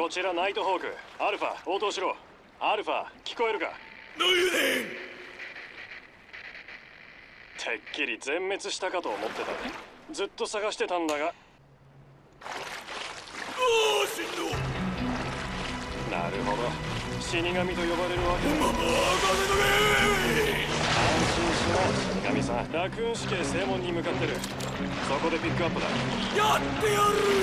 こちらナイトホーク。アルファ応答しろ。アルファ聞こえるか？何やねん？てっきり全滅したかと思ってたずっと探してたんだが。ああしんど。なるほど。死神と呼ばれるわけ。だママ風の安心しろ死神さん。ラクーン死刑正門に向かってる。そこでピックアップだ。やってやる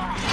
Ah!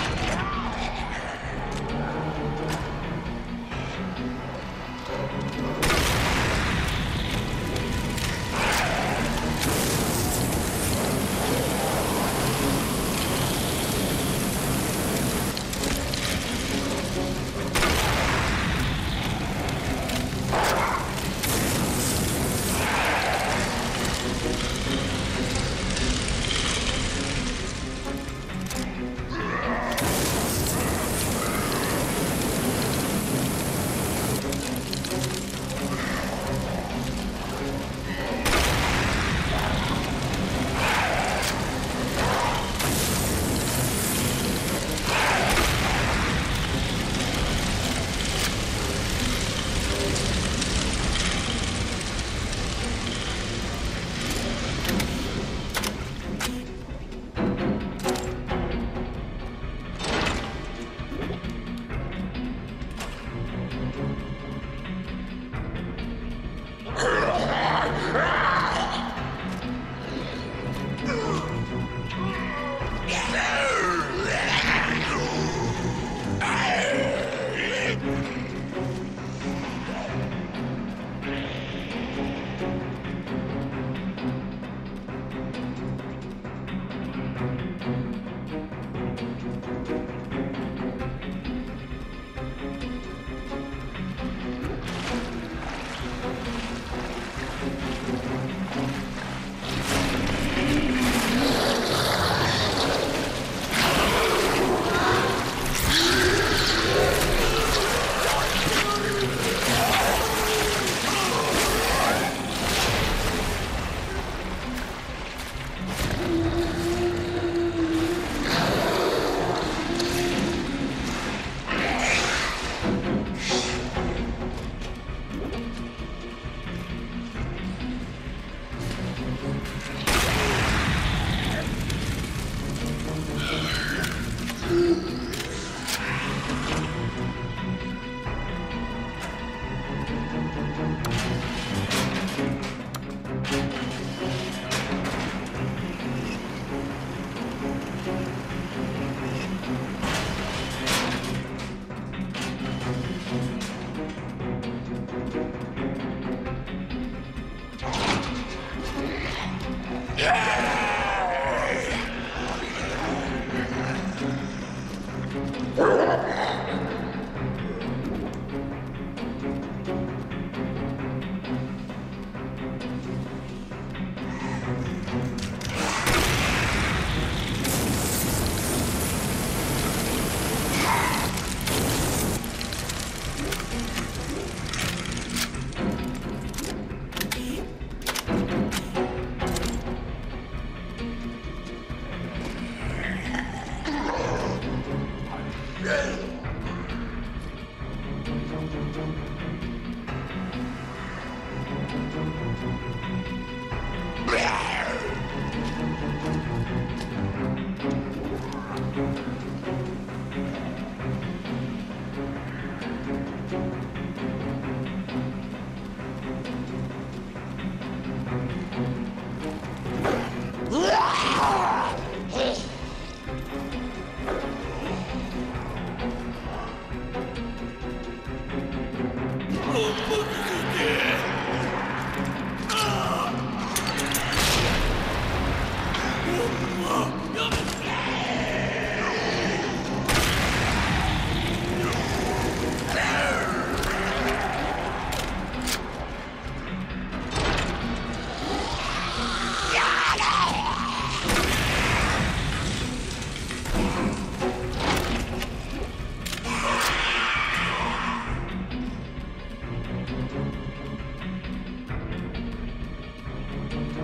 Oh!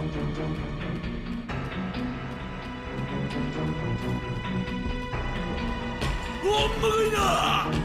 おっむ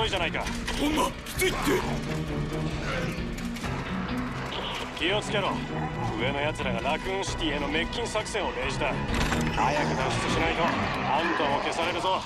遅いじゃないか。こんなきついって。気をつけろ。上の奴らがラクーンシティへの滅菌作戦を命じた。早く脱出しないと。あんたも消されるぞ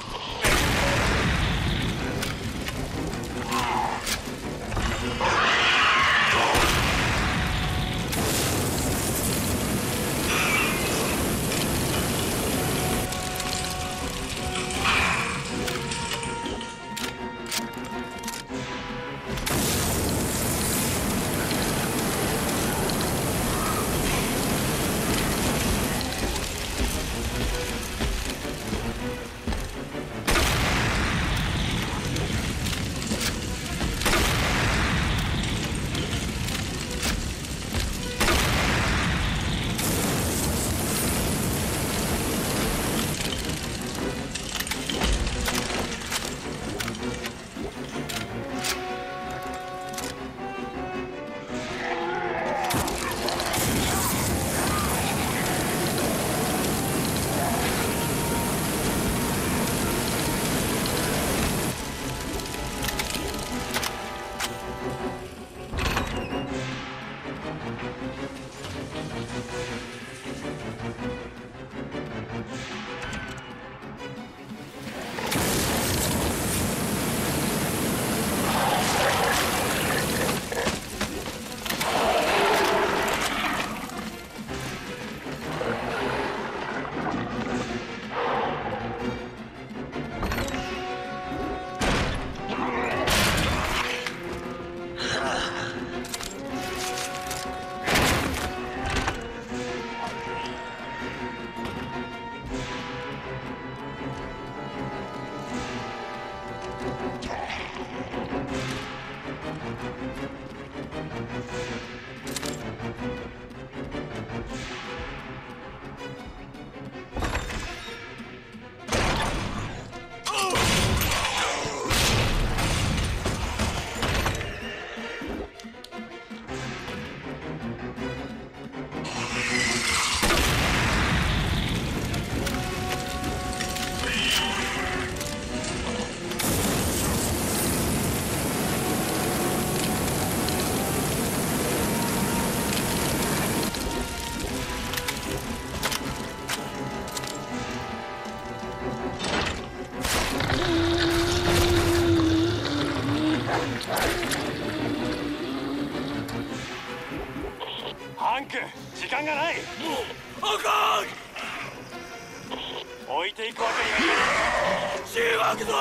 ていくわけにはいかない。しわくぞ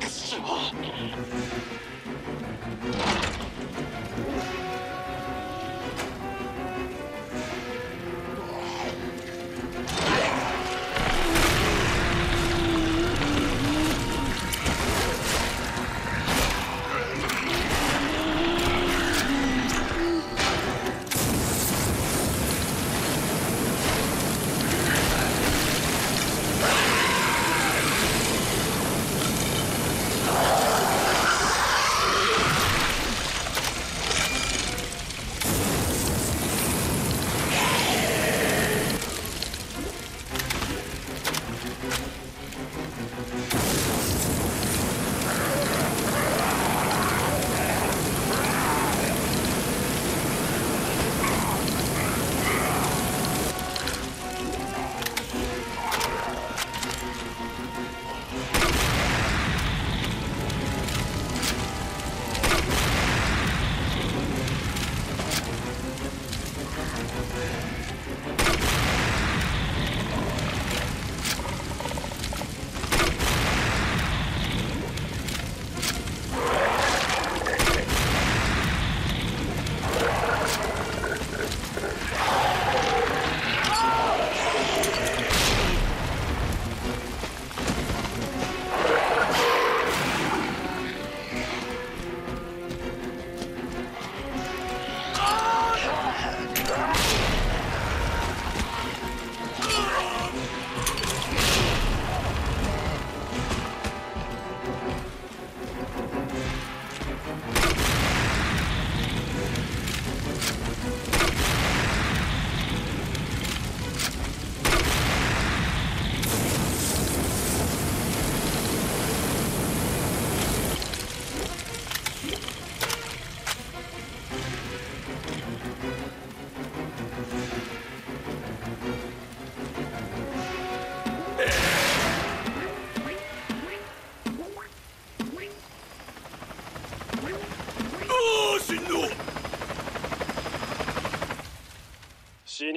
くっし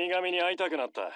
神に会いたくなった。